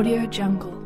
Audio Jungle.